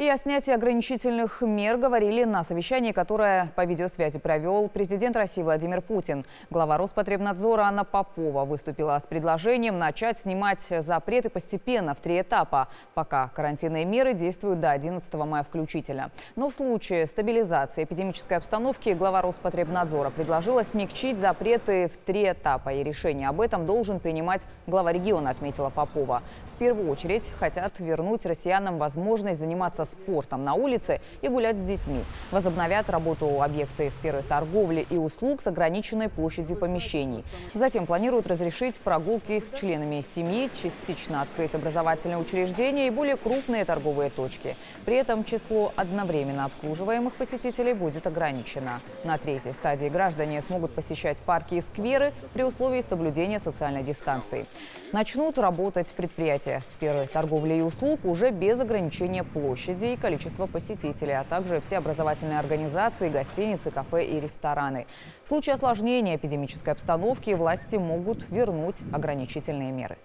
И о снятии ограничительных мер говорили на совещании, которое по видеосвязи провел президент России Владимир Путин. Глава Роспотребнадзора Анна Попова выступила с предложением начать снимать запреты постепенно в три этапа, пока карантинные меры действуют до 11 мая включительно. Но в случае стабилизации эпидемической обстановки глава Роспотребнадзора предложила смягчить запреты в три этапа. И решение об этом должен принимать глава региона, отметила Попова. Первую очередь хотят вернуть россиянам возможность заниматься спортом на улице и гулять с детьми. Возобновят работу объекты сферы торговли и услуг с ограниченной площадью помещений. Затем планируют разрешить прогулки с членами семьи, частично открыть образовательные учреждения и более крупные торговые точки. При этом число одновременно обслуживаемых посетителей будет ограничено. На третьей стадии граждане смогут посещать парки и скверы при условии соблюдения социальной дистанции. Начнут работать предприятия сферы торговли и услуг уже без ограничения площади и количество посетителей, а также все образовательные организации, гостиницы, кафе и рестораны. В случае осложнения эпидемической обстановки власти могут вернуть ограничительные меры.